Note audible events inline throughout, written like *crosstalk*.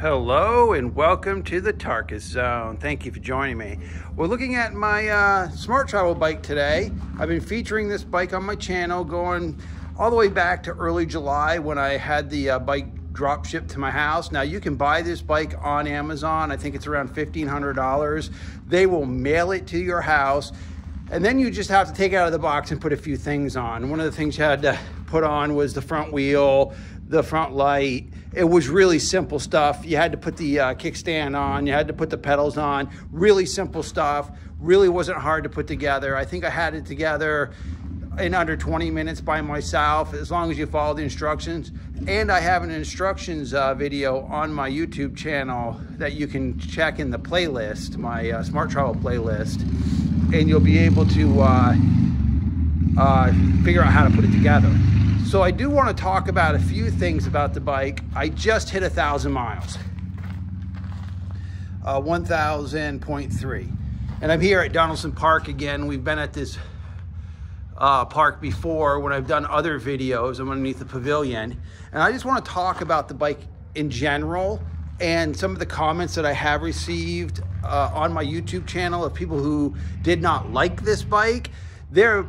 Hello and welcome to the Tarkis Zone. Thank you for joining me. We're looking at my uh, Smart Travel bike today. I've been featuring this bike on my channel going all the way back to early July when I had the uh, bike drop shipped to my house. Now you can buy this bike on Amazon. I think it's around $1,500. They will mail it to your house and then you just have to take it out of the box and put a few things on. One of the things you had to put on was the front wheel, the front light. It was really simple stuff. You had to put the uh, kickstand on, you had to put the pedals on, really simple stuff. Really wasn't hard to put together. I think I had it together in under 20 minutes by myself, as long as you follow the instructions. And I have an instructions uh, video on my YouTube channel that you can check in the playlist, my uh, Smart Travel playlist, and you'll be able to uh, uh figure out how to put it together. So I do want to talk about a few things about the bike. I just hit a thousand miles, uh, 1,000.3. And I'm here at Donaldson Park again. We've been at this uh, park before when I've done other videos. I'm underneath the pavilion. And I just want to talk about the bike in general and some of the comments that I have received uh, on my YouTube channel of people who did not like this bike. They're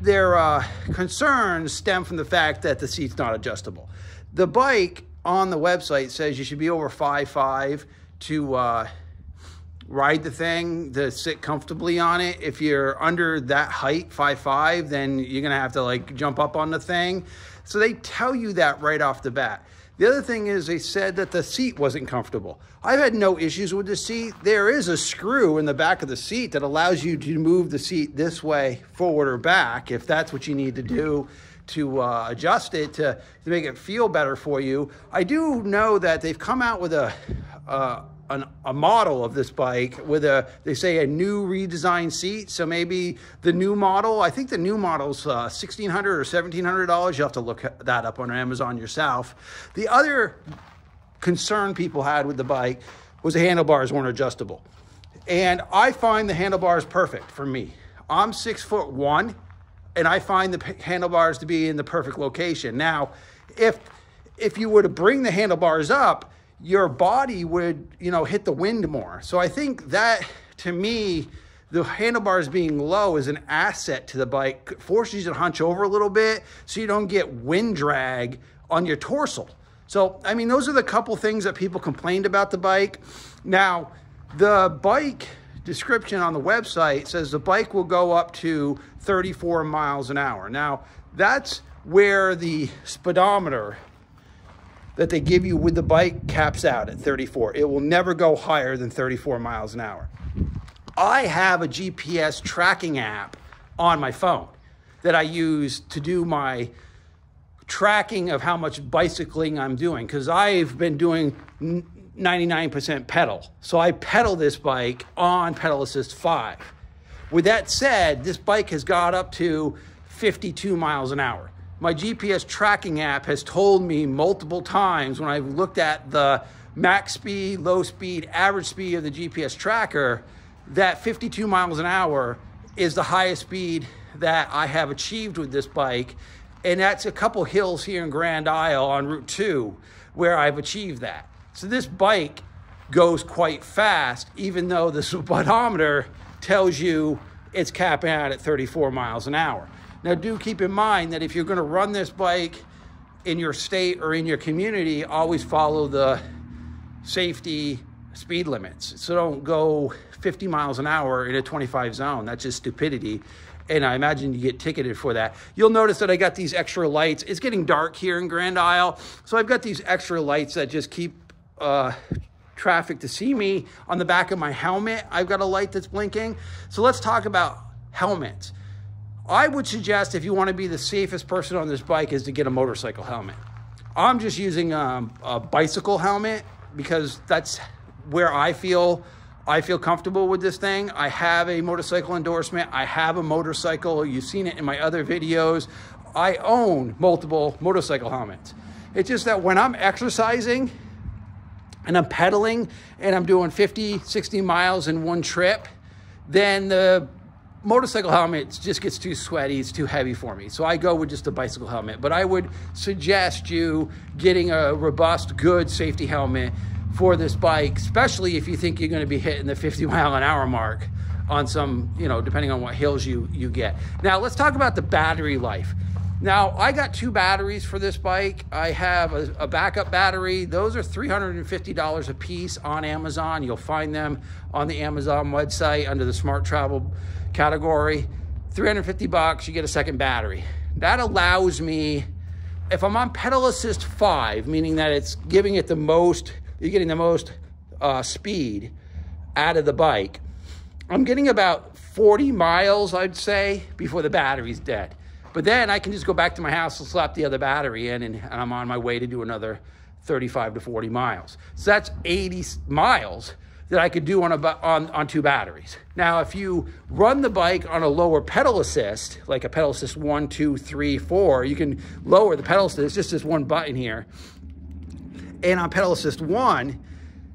their uh, concerns stem from the fact that the seat's not adjustable. The bike on the website says you should be over five five to uh, ride the thing, to sit comfortably on it. If you're under that height, five five, then you're gonna have to like jump up on the thing. So they tell you that right off the bat. The other thing is they said that the seat wasn't comfortable. I've had no issues with the seat. There is a screw in the back of the seat that allows you to move the seat this way, forward or back, if that's what you need to do to uh, adjust it to, to make it feel better for you. I do know that they've come out with a, uh, an, a model of this bike with a, they say a new redesigned seat. So maybe the new model, I think the new model's uh, 1,600 or $1,700. You'll have to look that up on Amazon yourself. The other concern people had with the bike was the handlebars weren't adjustable. And I find the handlebars perfect for me. I'm six foot one and I find the handlebars to be in the perfect location. Now, if, if you were to bring the handlebars up, your body would, you know, hit the wind more. So I think that to me, the handlebars being low is an asset to the bike, forces you to hunch over a little bit so you don't get wind drag on your torso. So, I mean, those are the couple things that people complained about the bike. Now, the bike description on the website says the bike will go up to 34 miles an hour. Now, that's where the speedometer that they give you with the bike caps out at 34. It will never go higher than 34 miles an hour. I have a GPS tracking app on my phone that I use to do my tracking of how much bicycling I'm doing because I've been doing 99% pedal. So I pedal this bike on Pedal Assist 5. With that said, this bike has got up to 52 miles an hour my GPS tracking app has told me multiple times when I've looked at the max speed, low speed, average speed of the GPS tracker that 52 miles an hour is the highest speed that I have achieved with this bike. And that's a couple hills here in Grand Isle on Route 2 where I've achieved that. So this bike goes quite fast, even though the *laughs* speedometer tells you it's capping out at 34 miles an hour. Now, do keep in mind that if you're going to run this bike in your state or in your community, always follow the safety speed limits. So don't go 50 miles an hour in a 25 zone. That's just stupidity. And I imagine you get ticketed for that. You'll notice that I got these extra lights. It's getting dark here in Grand Isle. So I've got these extra lights that just keep uh, traffic to see me. On the back of my helmet, I've got a light that's blinking. So let's talk about helmets. I would suggest if you want to be the safest person on this bike is to get a motorcycle helmet. I'm just using a, a bicycle helmet because that's where I feel I feel comfortable with this thing. I have a motorcycle endorsement. I have a motorcycle. You've seen it in my other videos. I own multiple motorcycle helmets. It's just that when I'm exercising and I'm pedaling and I'm doing 50, 60 miles in one trip, then the motorcycle helmet just gets too sweaty, it's too heavy for me. So I go with just a bicycle helmet. But I would suggest you getting a robust, good safety helmet for this bike, especially if you think you're going to be hitting the 50 *laughs* mile an hour mark on some, you know, depending on what hills you, you get. Now, let's talk about the battery life. Now, I got two batteries for this bike. I have a, a, backup battery. Those are $350 a piece on Amazon. You'll find them on the Amazon website under the smart travel category. 350 bucks, you get a second battery. That allows me, if I'm on pedal assist five, meaning that it's giving it the most, you're getting the most uh, speed out of the bike, I'm getting about 40 miles, I'd say, before the battery's dead. But then I can just go back to my house and slap the other battery in and, and I'm on my way to do another 35 to 40 miles. So that's 80 miles that I could do on, a, on, on two batteries. Now, if you run the bike on a lower pedal assist, like a pedal assist one, two, three, four, you can lower the pedal assist, it's just this one button here. And on pedal assist one,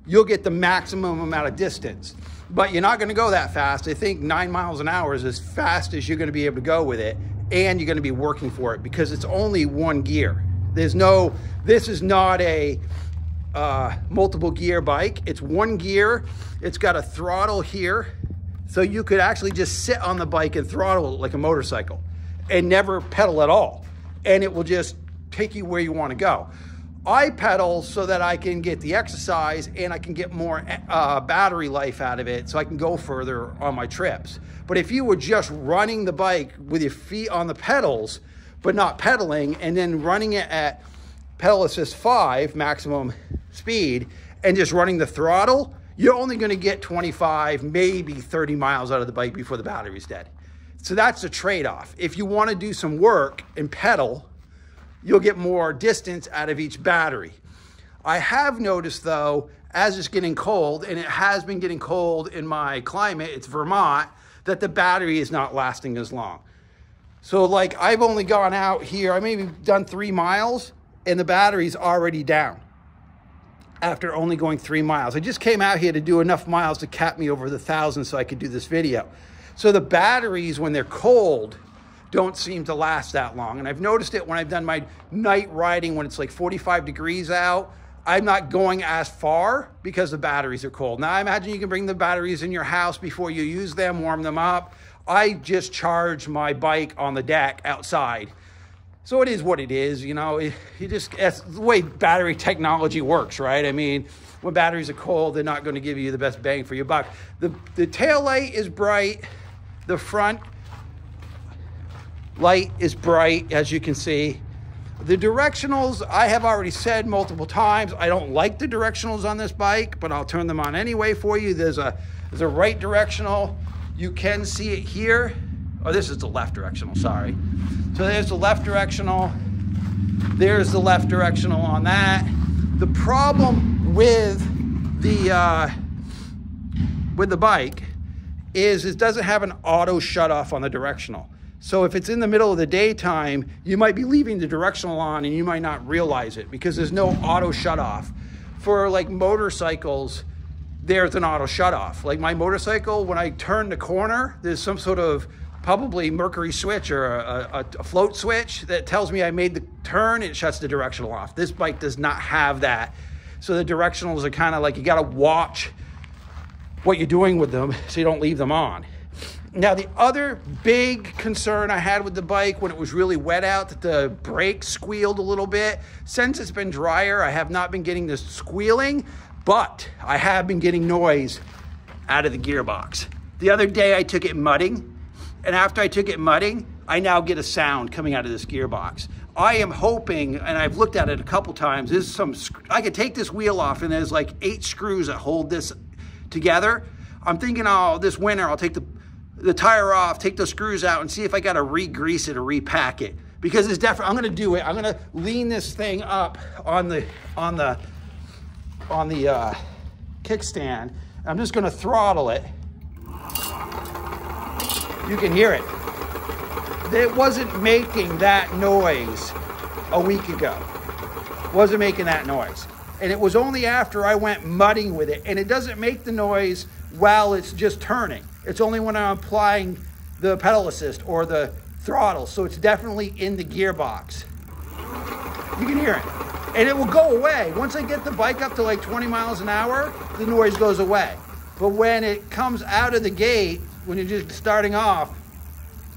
you'll get the maximum amount of distance but you're not going to go that fast. I think nine miles an hour is as fast as you're going to be able to go with it, and you're going to be working for it because it's only one gear. There's no, this is not a uh, multiple gear bike. It's one gear. It's got a throttle here. So you could actually just sit on the bike and throttle it like a motorcycle and never pedal at all. And it will just take you where you want to go. I pedal so that I can get the exercise and I can get more uh, battery life out of it so I can go further on my trips. But if you were just running the bike with your feet on the pedals, but not pedaling, and then running it at pedal assist five maximum speed and just running the throttle, you're only gonna get 25, maybe 30 miles out of the bike before the battery's dead. So that's the trade-off. If you wanna do some work and pedal, you'll get more distance out of each battery. I have noticed though, as it's getting cold, and it has been getting cold in my climate, it's Vermont, that the battery is not lasting as long. So like I've only gone out here, I maybe done three miles and the battery's already down after only going three miles. I just came out here to do enough miles to cap me over the thousand so I could do this video. So the batteries, when they're cold, don't seem to last that long. And I've noticed it when I've done my night riding when it's like 45 degrees out. I'm not going as far because the batteries are cold. Now, I imagine you can bring the batteries in your house before you use them, warm them up. I just charge my bike on the deck outside. So it is what it is, you know, you just, that's the way battery technology works, right? I mean, when batteries are cold, they're not going to give you the best bang for your buck. The, the tail light is bright. The front Light is bright, as you can see. The directionals, I have already said multiple times, I don't like the directionals on this bike, but I'll turn them on anyway for you. There's a, there's a right directional. You can see it here. Oh, this is the left directional, sorry. So there's the left directional. There's the left directional on that. The problem with the, uh, with the bike is it doesn't have an auto shut off on the directional. So if it's in the middle of the daytime, you might be leaving the directional on and you might not realize it because there's no auto shut off. For like motorcycles, there's an auto shut off. Like my motorcycle, when I turn the corner, there's some sort of probably mercury switch or a, a, a float switch that tells me I made the turn, it shuts the directional off. This bike does not have that. So the directionals are kind of like you gotta watch what you're doing with them *laughs* so you don't leave them on. Now, the other big concern I had with the bike when it was really wet out, that the brakes squealed a little bit. Since it's been drier, I have not been getting this squealing, but I have been getting noise out of the gearbox. The other day I took it mudding, and after I took it mudding, I now get a sound coming out of this gearbox. I am hoping, and I've looked at it a couple times, there's some, I could take this wheel off and there's like eight screws that hold this together. I'm thinking, oh, this winter I'll take the the tire off, take those screws out and see if I got to re-grease it or repack it. Because it's definitely, I'm to do it. I'm to lean this thing up on the, on the, on the uh, kickstand. I'm just to throttle it. You can hear it. It wasn't making that noise a week ago. Wasn't making that noise. And it was only after I went mudding with it. And it doesn't make the noise while it's just turning. It's only when I'm applying the pedal assist or the throttle. So it's definitely in the gearbox. You can hear it. and it will go away. Once I get the bike up to like 20 miles an hour, the noise goes away. But when it comes out of the gate, when you're just starting off,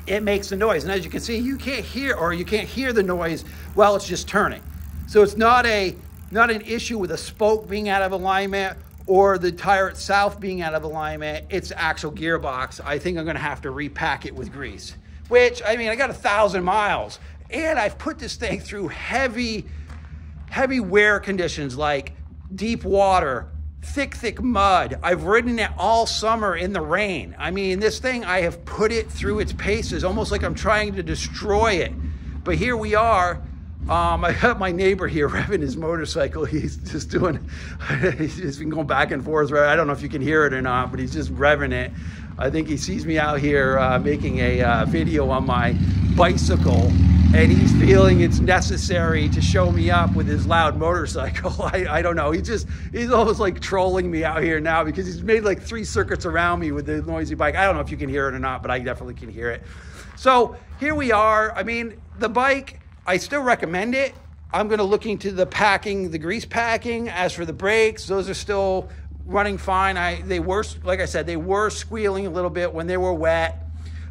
it makes the noise. And as you can see, you can't hear or you can't hear the noise while it's just turning. So it's not a not an issue with a spoke being out of alignment or the tire itself being out of alignment. It's actual gearbox. I think I'm gonna have to repack it with grease. Which I mean, I got a thousand miles, and I've put this thing through heavy, heavy wear conditions like deep water, thick, thick mud. I've ridden it all summer in the rain. I mean, this thing, I have put it through its paces, almost like I'm trying to destroy it. But here we are. Um, I have my neighbor here *laughs* revving his motorcycle. He's just doing, *laughs* he's just been going back and forth. I don't know if you can hear it or not, but he's just revving it. I think he sees me out here uh, making a uh, video on my bicycle and he's feeling it's necessary to show me up with his loud motorcycle. *laughs* I, I don't know. He just, he's almost like trolling me out here now because he's made like three circuits around me with the noisy bike. I don't know if you can hear it or not, but I definitely can hear it. So here we are. I mean, the bike, I still recommend it. I'm going to look into the packing, the grease packing. As for the brakes, those are still running fine. I they were like I said, they were squealing a little bit when they were wet.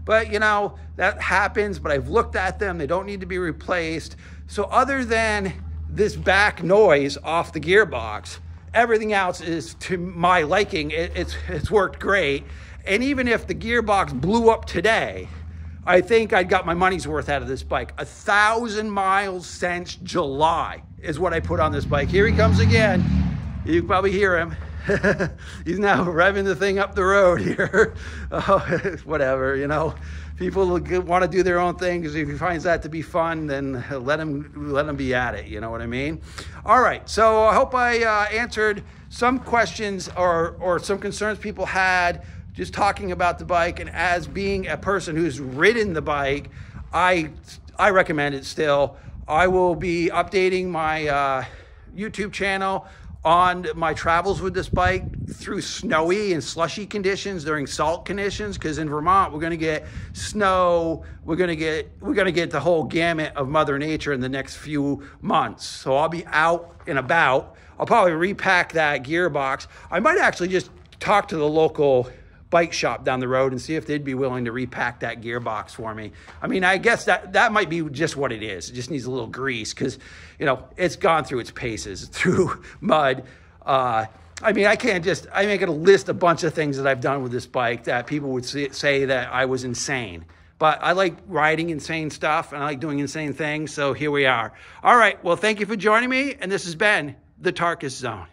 But you know, that happens, but I've looked at them, they don't need to be replaced. So other than this back noise off the gearbox, everything else is to my liking. It, it's, it's worked great. And even if the gearbox blew up today, I think I got my money's worth out of this bike. A thousand miles since July is what I put on this bike. Here he comes again. You can probably hear him. *laughs* he's now revving the thing up the road here. *laughs* oh, *laughs* whatever, you know. People want to do their own thing because if he finds that to be fun, then let him let him be at it. You know what I mean? All right. So I hope I uh, answered some questions or or some concerns people had just talking about the bike. And as being a person who's ridden the bike, I I recommend it still. I will be updating my uh, YouTube channel on my travels with this bike through snowy and slushy conditions during salt conditions because in Vermont we're going to get snow we're going to get we're going to get the whole gamut of mother nature in the next few months so I'll be out and about I'll probably repack that gearbox I might actually just talk to the local bike shop down the road and see if they'd be willing to repack that gearbox for me. I mean, I guess that that might be just what it is. It just needs a little grease because, you know, it's gone through its paces *laughs* through mud. Uh, I mean, I can't just, I make it a list a bunch of things that I've done with this bike that people would say that I was insane. But I like riding insane stuff and I like doing insane things. So here we are. All right. Well, thank you for joining me. And this has been the Tarkis Zone.